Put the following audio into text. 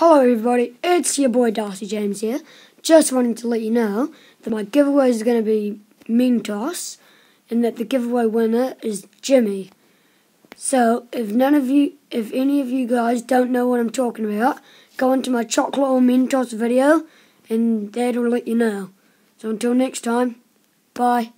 Hello everybody, it's your boy Darcy James here. Just wanting to let you know that my giveaway is going to be Mentos and that the giveaway winner is Jimmy. So if none of you, if any of you guys don't know what I'm talking about, go into my chocolate or Mentos video and that'll let you know. So until next time, bye.